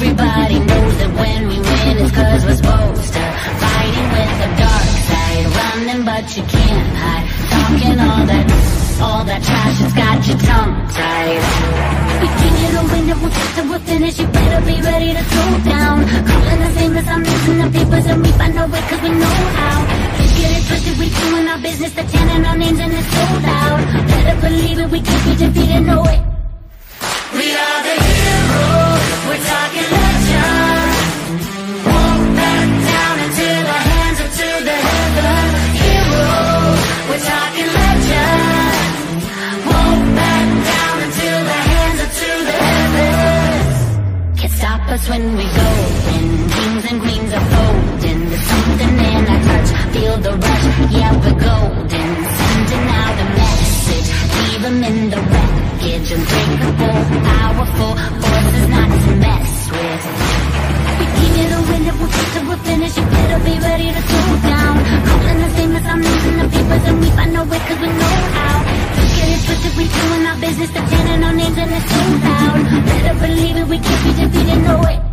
Everybody knows that when we win it's cause we're supposed to. Fighting with the dark side Running but you can't hide. Talking all that, all that trash has got you tongue tied. We came here to win and we'll get to we'll finish You better be ready to throw down. Calling us famous, I'm missing the papers And we find our way cause we know how. Can't get it twisted, we doing our business The tanning our names and it's sold out. Better believe it, we can't be defeated, no way us when we go in. Kings and queens are folding. There's something in our touch. Feel the rush, yeah, we're golden. Sending out a message, leave 'em in the wreckage. Unbreakable, powerful, forces not to mess with. We came here to win it, we'll get to we'll finish. You better be ready to throw down. Calling us famous, I'm losing the papers, and we find our way 'cause we know how. Get it twisted, we doing our business, the tanning our names, and it's so loud. Better believe it, we can't be defeated,